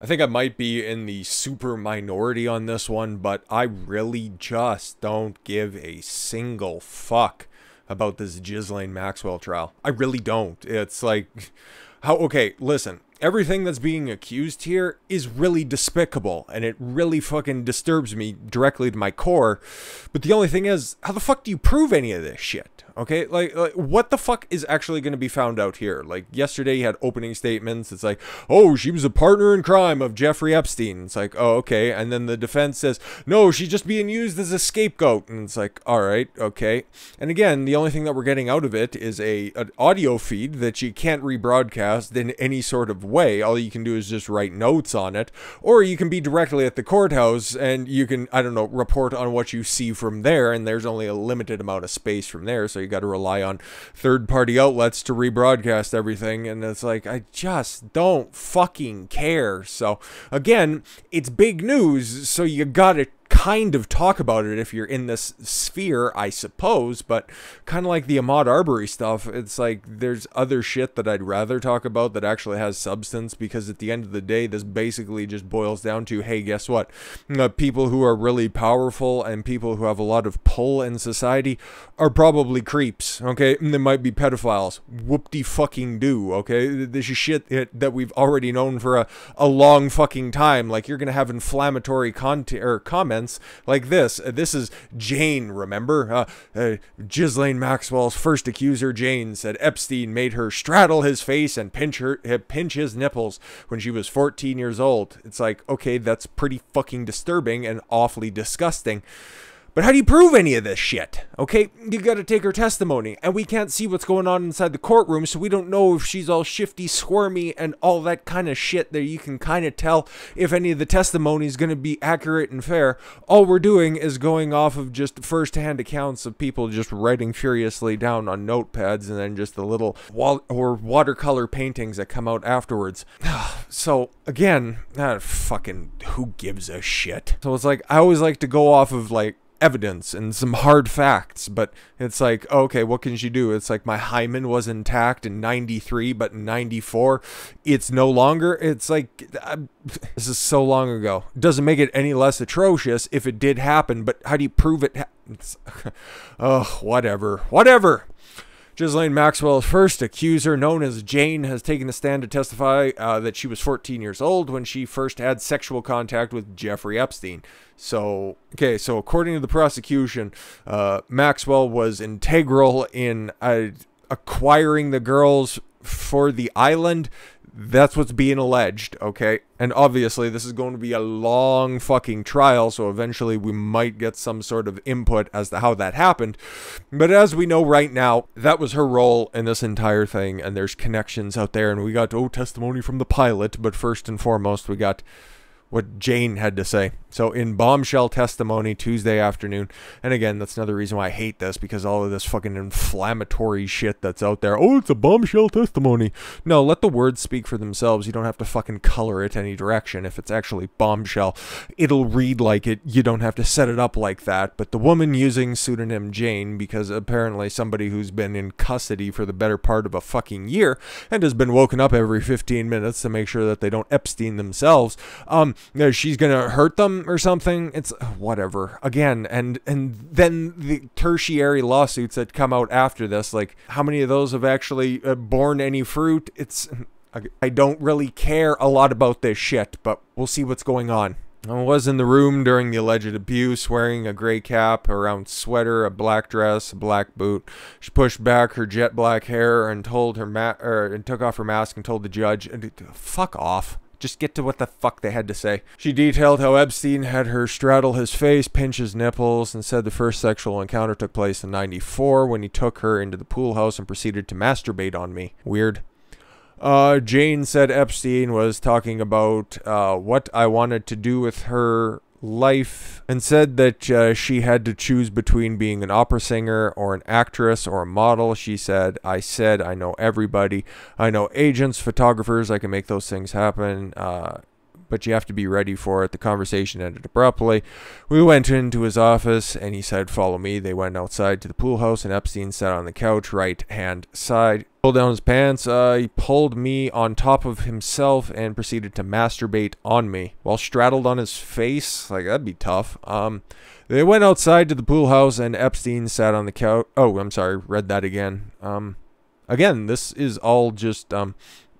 I think I might be in the super minority on this one, but I really just don't give a single fuck about this Ghislaine Maxwell trial. I really don't. It's like, how, okay, listen, everything that's being accused here is really despicable and it really fucking disturbs me directly to my core. But the only thing is, how the fuck do you prove any of this shit? Okay, like, like what the fuck is actually going to be found out here? Like yesterday, he had opening statements. It's like, oh, she was a partner in crime of Jeffrey Epstein. It's like, oh, okay. And then the defense says, no, she's just being used as a scapegoat. And it's like, all right, okay. And again, the only thing that we're getting out of it is a an audio feed that you can't rebroadcast in any sort of way. All you can do is just write notes on it, or you can be directly at the courthouse and you can, I don't know, report on what you see from there. And there's only a limited amount of space from there, so you got to rely on third party outlets to rebroadcast everything. And it's like, I just don't fucking care. So, again, it's big news, so you gotta kind of talk about it if you're in this sphere, I suppose, but kind of like the Ahmaud Arbery stuff, it's like there's other shit that I'd rather talk about that actually has substance because at the end of the day, this basically just boils down to hey, guess what? Uh, people who are really powerful and people who have a lot of pull in society are probably creeps, okay? And they might be pedophiles. Whoop de fucking do, okay? This is shit that we've already known for a, a long fucking time. Like, you're gonna have inflammatory content or comments like this. Uh, this is Jane, remember? Uh, uh, Ghislaine Maxwell's first accuser, Jane, said Epstein made her straddle his face and pinch her, uh, pinch his nipples when she was 14 years old. It's like, okay, that's pretty fucking disturbing and awfully disgusting. But how do you prove any of this shit? Okay, you gotta take her testimony, and we can't see what's going on inside the courtroom, so we don't know if she's all shifty, squirmy, and all that kind of shit that you can kind of tell if any of the testimony is gonna be accurate and fair. All we're doing is going off of just first hand accounts of people just writing furiously down on notepads and then just the little wall or watercolor paintings that come out afterwards. so, again, ah, fucking who gives a shit? So it's like, I always like to go off of like, evidence and some hard facts, but it's like, okay, what can she do? It's like my hymen was intact in 93, but in 94, it's no longer. It's like, I'm, this is so long ago. Doesn't make it any less atrocious if it did happen, but how do you prove it? Oh, whatever. Whatever. Ghislaine Maxwell's first accuser, known as Jane, has taken the stand to testify uh, that she was 14 years old when she first had sexual contact with Jeffrey Epstein. So, okay, so according to the prosecution, uh, Maxwell was integral in uh, acquiring the girls for the island that's what's being alleged, okay? And obviously, this is going to be a long fucking trial, so eventually we might get some sort of input as to how that happened. But as we know right now, that was her role in this entire thing, and there's connections out there, and we got, oh, testimony from the pilot, but first and foremost, we got what Jane had to say. So in bombshell testimony Tuesday afternoon, and again, that's another reason why I hate this because all of this fucking inflammatory shit that's out there. Oh, it's a bombshell testimony. No, let the words speak for themselves. You don't have to fucking color it any direction. If it's actually bombshell, it'll read like it. You don't have to set it up like that. But the woman using pseudonym Jane because apparently somebody who's been in custody for the better part of a fucking year and has been woken up every 15 minutes to make sure that they don't Epstein themselves. Um, she's gonna hurt them or something. It's whatever. Again, and and then the tertiary lawsuits that come out after this, like how many of those have actually uh, borne any fruit? It's I don't really care a lot about this shit, but we'll see what's going on. I was in the room during the alleged abuse, wearing a gray cap, a round sweater, a black dress, a black boot. She pushed back her jet black hair and told her ma- er, and took off her mask and told the judge, "Fuck off." Just get to what the fuck they had to say. She detailed how Epstein had her straddle his face, pinch his nipples, and said the first sexual encounter took place in 94 when he took her into the pool house and proceeded to masturbate on me. Weird. Uh, Jane said Epstein was talking about uh, what I wanted to do with her life and said that uh, she had to choose between being an opera singer or an actress or a model. She said, I said, I know everybody. I know agents, photographers. I can make those things happen. Uh, but you have to be ready for it. The conversation ended abruptly. We went into his office and he said, Follow me. They went outside to the pool house and Epstein sat on the couch, right hand side pulled down his pants. Uh, he pulled me on top of himself and proceeded to masturbate on me while straddled on his face. Like that'd be tough. Um, they went outside to the pool house and Epstein sat on the couch. Oh, I'm sorry, read that again. Um, again, this is all just um,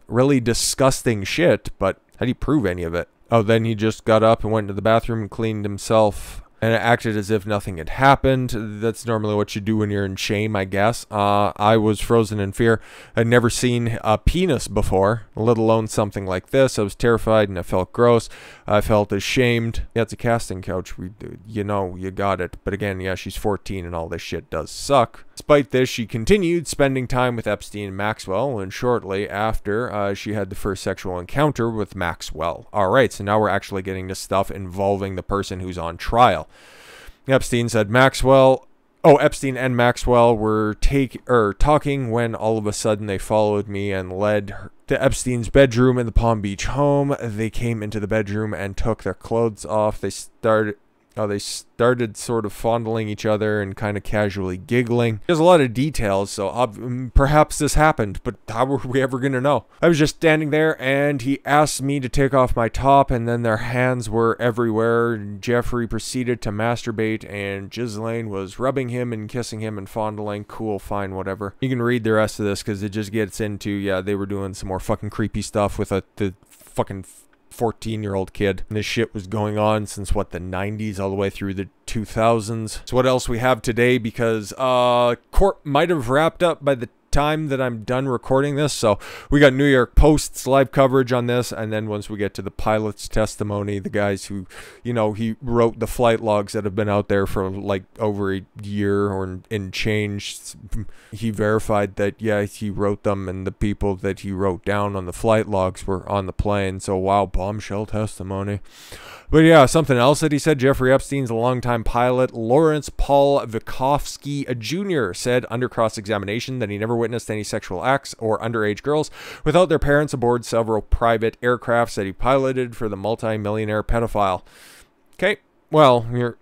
really disgusting shit. But how do you prove any of it? Oh, then he just got up and went to the bathroom and cleaned himself and it acted as if nothing had happened. That's normally what you do when you're in shame, I guess. Uh, I was frozen in fear. I'd never seen a penis before, let alone something like this. I was terrified and I felt gross. I felt ashamed. Yeah, it's a casting couch. We, you know, you got it. But again, yeah, she's 14 and all this shit does suck. Despite this, she continued spending time with Epstein and Maxwell, and shortly after, uh, she had the first sexual encounter with Maxwell. Alright, so now we're actually getting to stuff involving the person who's on trial. Epstein said Maxwell Oh, Epstein and Maxwell were take or talking when all of a sudden they followed me and led to Epstein's bedroom in the Palm Beach home. They came into the bedroom and took their clothes off. They started they started sort of fondling each other and kind of casually giggling. There's a lot of details, so mm, perhaps this happened, but how were we ever going to know? I was just standing there and he asked me to take off my top, and then their hands were everywhere. Jeffrey proceeded to masturbate, and Ghislaine was rubbing him and kissing him and fondling. Cool, fine, whatever. You can read the rest of this because it just gets into, yeah, they were doing some more fucking creepy stuff with a, the fucking 14 year old kid. And this shit was going on since what, the 90s all the way through the 2000s. So, what else we have today? Because uh, court might have wrapped up by the time that I'm done recording this. So we got New York Post's live coverage on this, and then once we get to the pilot's testimony, the guys who, you know, he wrote the flight logs that have been out there for like over a year or in change. He verified that yeah, he wrote them, and the people that he wrote down on the flight logs were on the plane. So wow, bombshell testimony. But yeah, something else that he said Jeffrey Epstein's longtime pilot, Lawrence Paul Vikovsky Jr., said under cross examination that he never witnessed any sexual acts or underage girls without their parents aboard several private aircrafts that he piloted for the multi-millionaire pedophile. Okay, well, you're,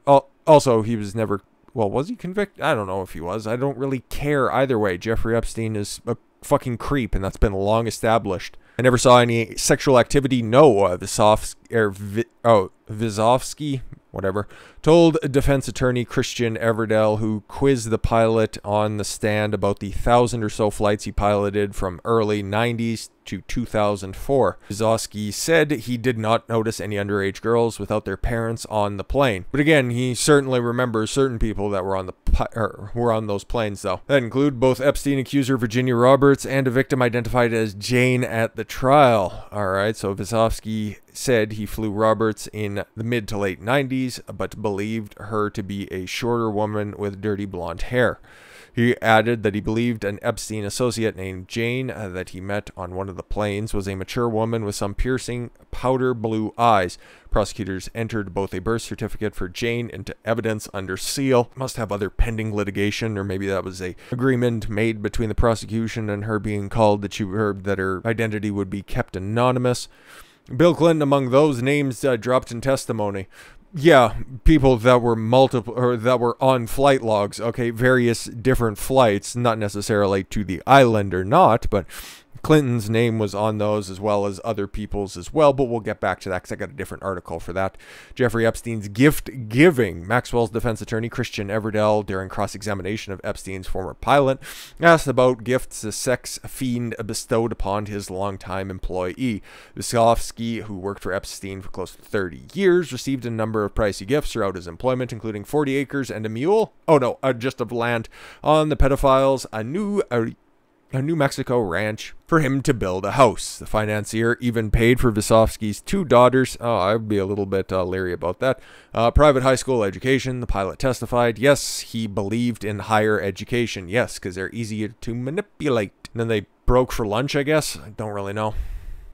also, he was never well, was he convicted? I don't know if he was. I don't really care either way. Jeffrey Epstein is a fucking creep, and that's been long established. I never saw any sexual activity. No, uh, Visovsky, er, Vi, oh, Visovsky, whatever, told defense attorney Christian Everdell, who quizzed the pilot on the stand about the thousand or so flights he piloted from early 90s to 2004. Visovsky said he did not notice any underage girls without their parents on the plane. But again, he certainly remembers certain people that were on the or were on those planes though. That include both Epstein accuser Virginia Roberts and a victim identified as Jane at the trial. All right, so Visovsky said he flew Roberts in the mid to late 90s, but believed her to be a shorter woman with dirty blonde hair. He added that he believed an Epstein associate named Jane uh, that he met on one of the planes was a mature woman with some piercing powder blue eyes. Prosecutors entered both a birth certificate for Jane into evidence under seal. Must have other pending litigation, or maybe that was a agreement made between the prosecution and her being called that she heard that her identity would be kept anonymous. Bill Clinton, among those names, uh, dropped in testimony yeah, people that were multiple or that were on flight logs. Okay, various different flights, not necessarily to the island or not, but Clinton's name was on those as well as other people's as well, but we'll get back to that because I got a different article for that. Jeffrey Epstein's gift giving. Maxwell's defense attorney, Christian Everdell, during cross examination of Epstein's former pilot, asked about gifts the sex fiend bestowed upon his longtime employee. Visovsky, who worked for Epstein for close to 30 years, received a number of pricey gifts throughout his employment, including 40 acres and a mule. Oh no, uh, just of land on the pedophiles, a new. Uh, a New Mexico ranch for him to build a house. The financier even paid for Visovsky's two daughters. Oh, I would be a little bit uh, leery about that. Uh, private high school education. The pilot testified. Yes, he believed in higher education. Yes, because they're easier to manipulate. And then they broke for lunch, I guess. I don't really know.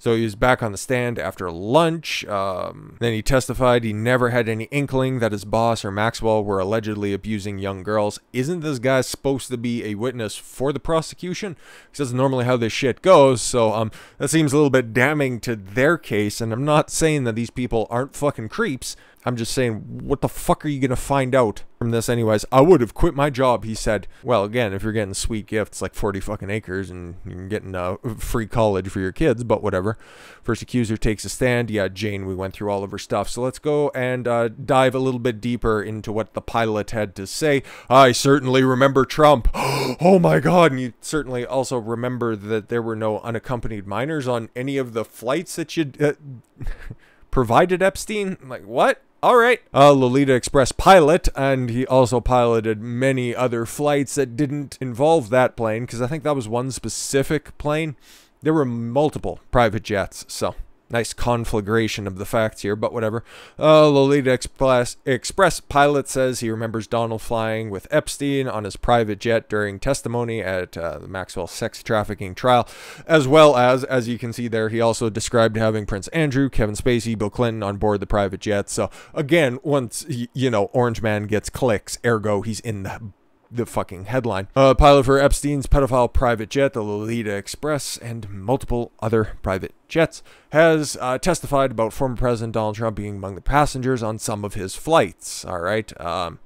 So he was back on the stand after lunch. Um, then he testified he never had any inkling that his boss or Maxwell were allegedly abusing young girls. Isn't this guy supposed to be a witness for the prosecution? Because that's normally how this shit goes. So um, that seems a little bit damning to their case. And I'm not saying that these people aren't fucking creeps. I'm just saying, what the fuck are you gonna find out? from this anyways. I would have quit my job, he said. Well, again, if you're getting sweet gifts like 40 fucking acres and you're getting a free college for your kids, but whatever. First accuser takes a stand. Yeah, Jane, we went through all of her stuff. So let's go and uh, dive a little bit deeper into what the pilot had to say. I certainly remember Trump. oh my God. And you certainly also remember that there were no unaccompanied minors on any of the flights that you uh, provided Epstein. Like, what? All right. Uh, Lolita Express pilot, and he also piloted many other flights that didn't involve that plane, because I think that was one specific plane. There were multiple private jets, so nice conflagration of the facts here, but whatever. Uh, Lolita Express, Express pilot says he remembers Donald flying with Epstein on his private jet during testimony at uh, the Maxwell sex trafficking trial, as well as, as you can see there, he also described having Prince Andrew, Kevin Spacey, Bill Clinton on board the private jet. So again, once, you know, Orange Man gets clicks, ergo he's in the the fucking headline. A pilot for Epstein's pedophile private jet, the Lolita Express, and multiple other private jets, has uh, testified about former President Donald Trump being among the passengers on some of his flights. All right. Um,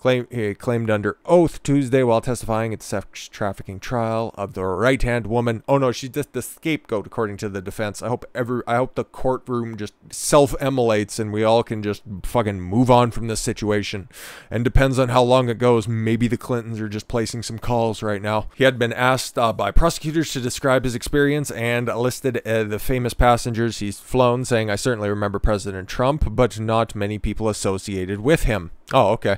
Claim, he claimed under oath Tuesday while testifying at the sex trafficking trial of the right-hand woman. Oh no, she's just the scapegoat, according to the defense. I hope ever, I hope the courtroom just self-immolates and we all can just fucking move on from this situation. And depends on how long it goes. Maybe the Clintons are just placing some calls right now. He had been asked uh, by prosecutors to describe his experience and listed uh, the famous passengers he's flown, saying, "I certainly remember President Trump, but not many people associated with him." Oh, okay.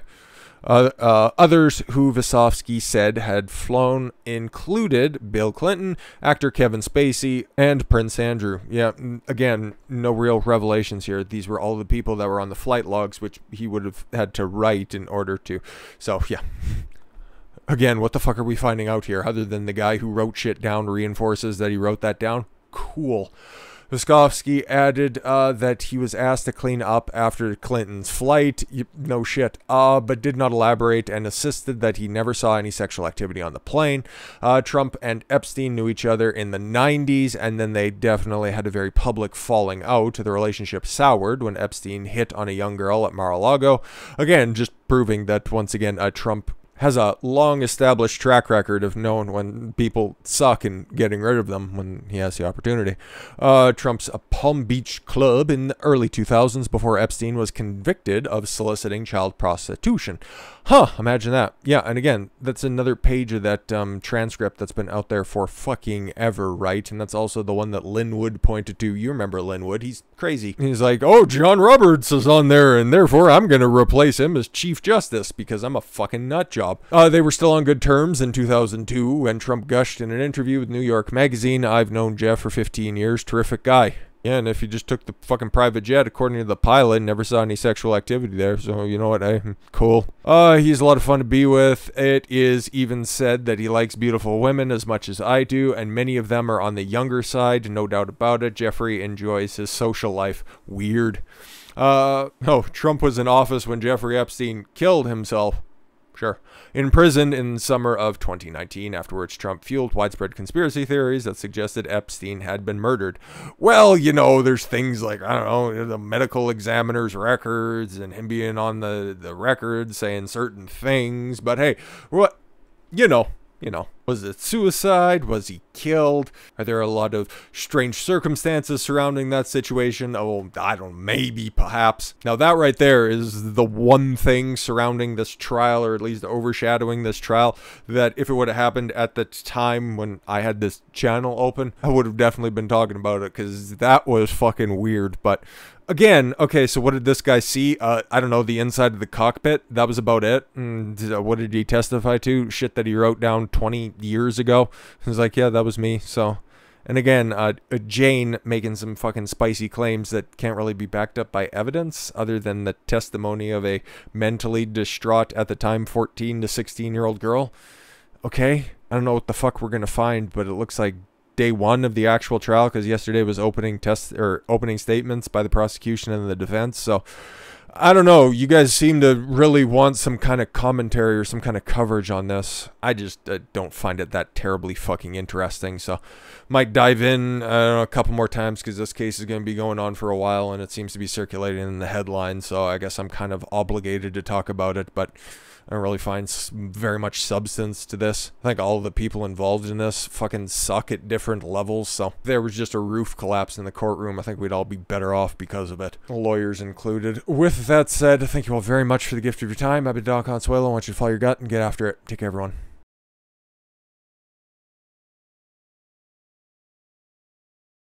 Uh, uh, others who Vasofsky said had flown included Bill Clinton, actor Kevin Spacey, and Prince Andrew. Yeah, again, no real revelations here. These were all the people that were on the flight logs, which he would have had to write in order to. So, yeah. Again, what the fuck are we finding out here? Other than the guy who wrote shit down reinforces that he wrote that down? Cool. Viskovsky added uh, that he was asked to clean up after Clinton's flight. No shit. Uh, but did not elaborate and insisted that he never saw any sexual activity on the plane. Uh, Trump and Epstein knew each other in the 90s, and then they definitely had a very public falling out. The relationship soured when Epstein hit on a young girl at Mar-a-Lago. Again, just proving that, once again, uh, Trump has a long established track record of knowing when people suck and getting rid of them when he has the opportunity. Uh, Trump's a Palm Beach club in the early 2000s before Epstein was convicted of soliciting child prostitution. Huh, imagine that. Yeah, and again, that's another page of that um, transcript that's been out there for fucking ever, right? And that's also the one that Lin Wood pointed to. You remember Lin Wood? He's crazy. He's like, oh, John Roberts is on there, and therefore I'm going to replace him as Chief Justice because I'm a fucking nut job. Uh, they were still on good terms in 2002 when Trump gushed in an interview with New York Magazine. I've known Jeff for 15 years. Terrific guy. Yeah, and if he just took the fucking private jet, according to the pilot, never saw any sexual activity there. So you know what? I cool. Uh, he's a lot of fun to be with. It is even said that he likes beautiful women as much as I do, and many of them are on the younger side, no doubt about it. Jeffrey enjoys his social life. Weird. Uh, oh, Trump was in office when Jeffrey Epstein killed himself. Sure. Imprisoned in summer of 2019. Afterwards, Trump fueled widespread conspiracy theories that suggested Epstein had been murdered. Well, you know, there's things like, I don't know, the medical examiner's records and him being on the, the record saying certain things. But hey, what, you know, you know, was it suicide? Was he killed? Are there a lot of strange circumstances surrounding that situation? Oh, I don't know, maybe, perhaps. Now, that right there is the one thing surrounding this trial, or at least overshadowing this trial, that if it would have happened at the time when I had this channel open, I would have definitely been talking about it, because that was fucking weird. But again, okay, so what did this guy see? Uh, I don't know, the inside of the cockpit. That was about it. And uh, what did he testify to? Shit that he wrote down 20 years ago. He's like, yeah, that was me. So, and again, uh, uh, Jane making some fucking spicy claims that can't really be backed up by evidence other than the testimony of a mentally distraught at the time 14 to 16 year old girl. Okay, I don't know what the fuck we're gonna find, but it looks like day one of the actual trial because yesterday was opening test or opening statements by the prosecution and the defense. So I don't know. You guys seem to really want some kind of commentary or some kind of coverage on this. I just uh, don't find it that terribly fucking interesting. So, might dive in know, a couple more times because this case is going to be going on for a while and it seems to be circulating in the headlines. So, I guess I'm kind of obligated to talk about it. But I don't really find very much substance to this. I think all the people involved in this fucking suck at different levels. So if there was just a roof collapse in the courtroom, I think we'd all be better off because of it. Lawyers included. With that said, thank you all very much for the gift of your time. I've been Don Khan Swaylo. I want you to follow your gut and get after it. Take care, everyone.